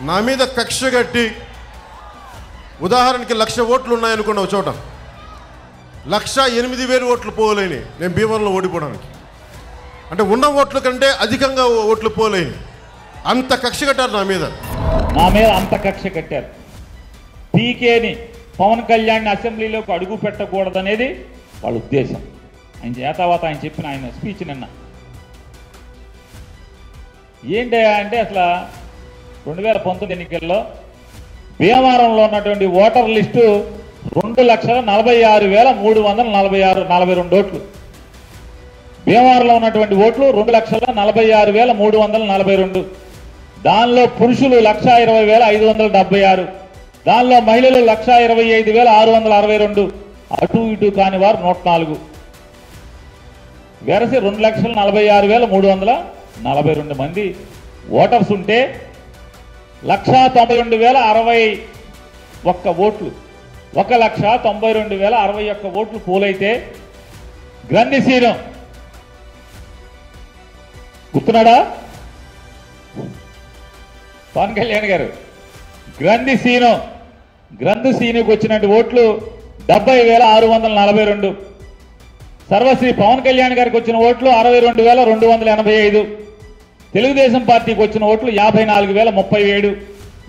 నా మీద కక్ష కట్టి ఉదాహరణకి లక్ష ఓట్లు ఉన్నాయనుకున్న ఒక చోట. లక్ష ఎనిమిది వేలు ఓట్లు పోలేని నేను భీమవరంలో ఓడిపోవడానికి. అంటే ఉన్న ఓట్ల కంటే అధికంగా ఓట్లు పోలేని. అంత కక్ష కట్టారు నా మీద. నా మీద అంత కక్ష కట్టారు. పీకేని పవన్ కళ్యాణ్ అసెంబ్లీలోకి అడుగు పెట్టకూడదనేది వాళ్ళ ఉద్దేశం. ఆయన చేతావాత ఆయన చెప్పిన ఆయన స్పీచ్ నిన్న. ఏంటి అంటే అసలు రెండు వేల పంతొమ్మిది ఎన్నికల్లో భీమవరంలో ఉన్నటువంటి ఓటర్ లిస్టు రెండు లక్షల నలభై ఆరు వేల మూడు వందల నలభై ఆరు నలభై రెండు ఓట్లు. భీమవరంలో ఉన్నటువంటి ఓట్లు రెండు లక్షల నలభై ఆరు వేల మూడు వందల నలభై రెండు. దానిలో పురుషులు లక్ష ఇరవై వేల ఐదు వందల డెబ్బై ఆరు. దానిలో మహిళలు లక్ష ఇరవై ఐదు వేల ఆరు వందల అరవై రెండు. అటు ఇటు కాని వారు నూట నాలుగు. వెరసి రెండు లక్షల నలభై ఆరు వేల మూడు వందల నలభై రెండు మంది ఓటర్స్ ఉంటే లక్షా తొంభై రెండు వేల అరవై ఒక్క ఓట్లు. ఒక లక్ష తొంభై రెండు వేల అరవై ఒక్క ఓట్లు పోలైతే గ్రంథిశీలం గుర్తున్నాడా? పవన్ కళ్యాణ్ గారు గ్రంథిశీనం సీను. వచ్చినటువంటి సీనుకు ఓట్లు డెబ్బై వేల ఆరు వందల నలభై రెండు. సర్వశ్రీ పవన్ కళ్యాణ్ గారికి వచ్చిన ఓట్లు అరవై రెండు వేల రెండు వందల ఎనభై ఐదు. తెలుగుదేశం పార్టీకి వచ్చిన ఓట్లు యాభై నాలుగు వేల ముప్పై ఏడు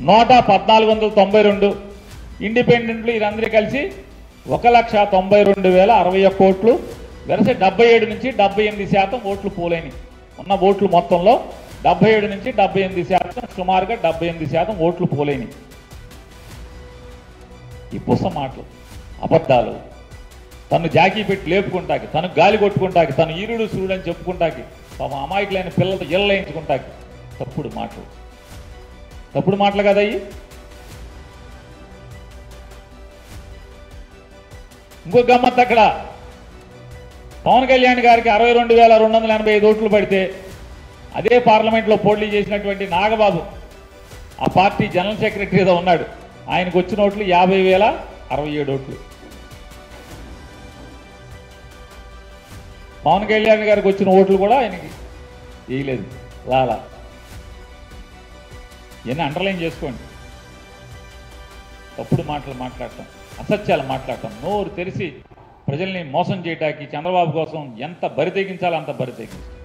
నూట పద్నాలుగు వందల తొంభై రెండు. ఇండిపెండెంట్లు వీరందరూ కలిసి ఒక లక్ష తొంభై రెండు వేల అరవై ఒక్క ఓట్లు వెరసే డెబ్బై ఏడు నుంచి డెబ్బై ఎనిమిది శాతం ఓట్లు పోలేని ఉన్న ఓట్లు మొత్తంలో డెబ్బై ఏడు నుంచి డెబ్బై ఎనిమిది శాతం సుమారుగా డెబ్బై ఎనిమిది శాతం ఓట్లు పోలేని. ఈ పుస్త మాటలు అబద్ధాలు తను జాకీ పెట్టి లేపుకుంటాకి తను గాలి కొట్టుకుంటాకి తను ఈరుడు సూర్యుడు అని చెప్పుకుంటాకి పాపం అమాయకులైన పిల్లలతో ఇళ్ళయించుకుంటాకి తప్పుడు మాటలు. తప్పుడు మాటలు కదయ్యి. ఇంకో గమ్మత్ అక్కడ. పవన్ కళ్యాణ్ గారికి అరవై రెండు వేల రెండు వందల ఎనభై ఐదు ఓట్లు పడితే అదే పార్లమెంట్లో పోటీ చేసినటువంటి నాగబాబు ఆ పార్టీ జనరల్ సెక్రటరీగా ఉన్నాడు. ఆయనకు వచ్చిన ఓట్లు యాభై వేల అరవై ఏడు ఓట్లు. పవన్ కళ్యాణ్ గారికి వచ్చిన ఓట్లు కూడా ఆయనకి వేయలేదు లాలా ఇవన్నీ అండర్లైన్ చేసుకోండి. తప్పుడు మాటలు మాట్లాడటం అసత్యాలు మాట్లాడటం నోరు తెరిచి ప్రజల్ని మోసం చేయడానికి చంద్రబాబు కోసం ఎంత బరి తెగించాలో అంత బరి తెగించాలి